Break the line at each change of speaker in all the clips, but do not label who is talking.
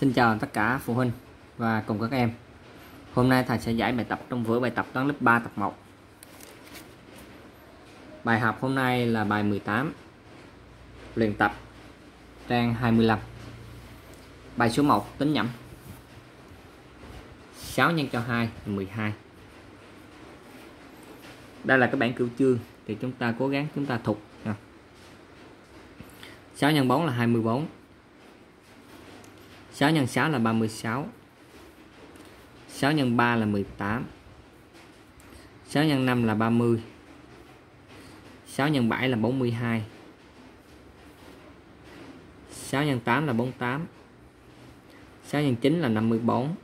Xin chào tất cả phụ huynh và cùng các em. Hôm nay thầy sẽ giải bài tập, trong vở bài tập toán lớp 3 tập 1 Bài học hôm nay là bài 18 Luyện tập, trang 25 Bài số 1 tính nhẩm. 6 nhân cho 2 là 12 Đây là cái bảng cửu chương, thì chúng ta cố gắng chúng ta thục 6 nhân 4 là 24 6 nhân 6 là 36 6 nhân 3 là 18 6 nhân 5 là 30 6 nhân 7 là 42 6 nhân 8 là 48 6 nhân 9 là 54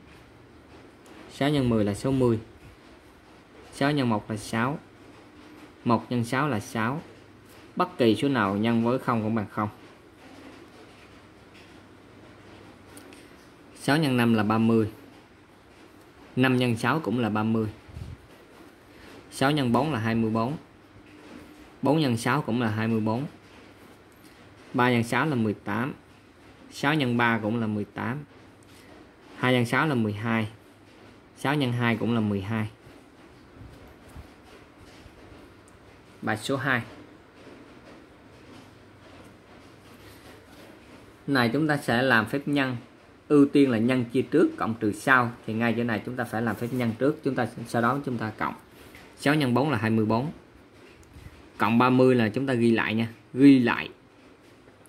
6 nhân 10 là 60 6 nhân 1 là 6 1 nhân 6 là 6 Bất kỳ số nào nhân với 0 cũng bằng 0 6 x 5 là 30 5 x 6 cũng là 30 6 x 4 là 24 4 x 6 cũng là 24 3 x 6 là 18 6 x 3 cũng là 18 2 x 6 là 12 6 x 2 cũng là 12 Bài số 2 Này, chúng ta sẽ làm phép nhân ưu tiên là nhân chia trước cộng trừ sau, thì ngay chỗ này chúng ta phải làm phép nhân trước, chúng ta sau đó chúng ta cộng. 6 nhân 4 là 24 cộng 30 là chúng ta ghi lại nha, ghi lại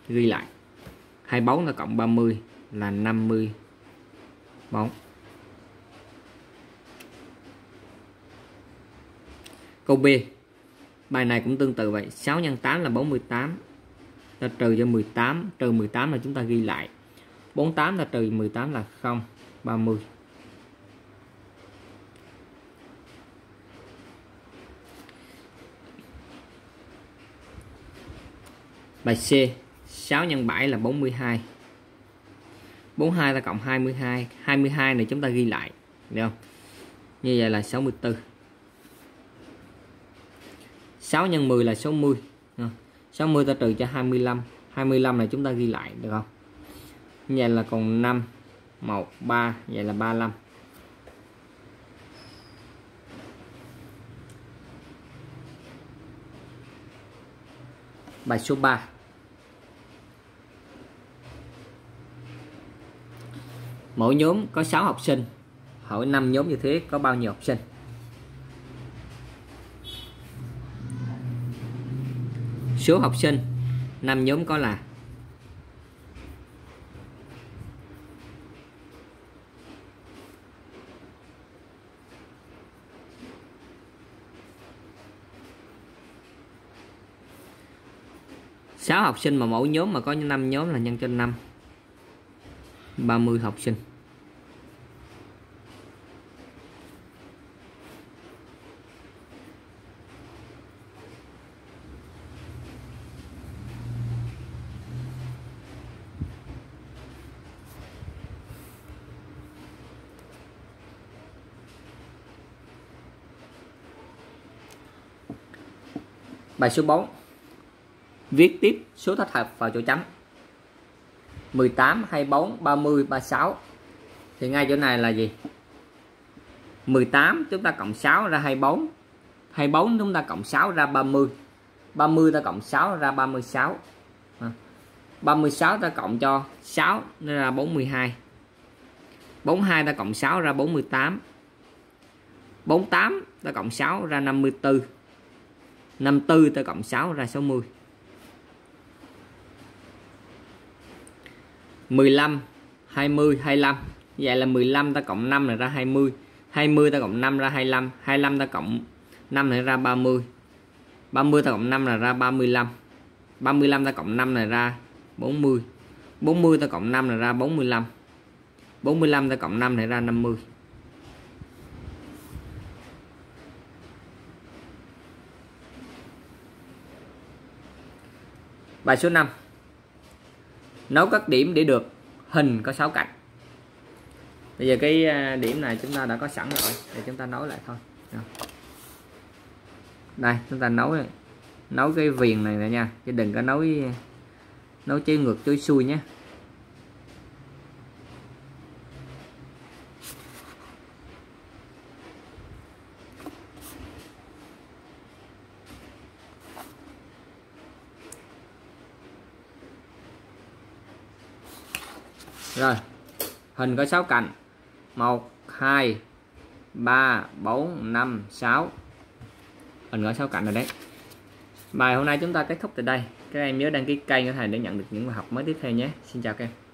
ghi lại. 24 là cộng 30 là 54 câu B, bài này cũng tương tự vậy. 6 x 8 là 48 ta trừ cho 18 trừ 18 là chúng ta ghi lại. 48 là trừ 18 là 0 30 Bài C 6 x 7 là 42 42 là cộng 22 22 này chúng ta ghi lại, được không? Như vậy là 64 6 x 10 là 60 60 ta trừ cho 25 25 này chúng ta ghi lại, được không? Vậy là còn 5 1 3 vậy là 35 bài số 3 mỗi nhóm có 6 học sinh. Hỏi 5 nhóm như thế có bao nhiêu học sinh? Số học sinh 5 nhóm có là 6 học sinh mà mỗi nhóm mà có 5 nhóm là nhân cho 5 30 học sinh. Bài số 4 viết tiếp số thích hợp vào chỗ chấm. 18 24 30 36 thì ngay chỗ này là gì? 18 chúng ta cộng 6 ra 24 24 chúng ta cộng 6 ra 30 30 ta cộng 6 ra 36 36 à, ta cộng cho 6 nên là 42 42 ta cộng 6 ra 48 48 ta cộng 6 ra 54 54 ta cộng 6 ra 60 15 20 25 vậy là 15 ta cộng 5 này ra 20 20 ta cộng 5 ra 25 25 ta cộng 5 này ra 30 30 ta cộng 5 là ra 35 35 ta cộng 5 này ra 40 40 ta cộng 5 là ra 45 45 ta cộng 5 này ra 50 Bài số 5 nấu các điểm để được hình có 6 cạnh. Bây giờ cái à, điểm này chúng ta đã có sẵn rồi để chúng ta nối lại thôi. Đây, chúng ta nối nối cái viền này nè nha, chứ đừng có nối nối chéo ngược chơi xuôi nhé. Rồi, hình có 6 cạnh. 1 2 3 4 5 6 hình có 6 cạnh rồi đấy. Bài hôm nay chúng ta kết thúc tại đây. Các em nhớ đăng ký kênh của thầy để nhận được những bài học mới tiếp theo nhé. Xin chào các em.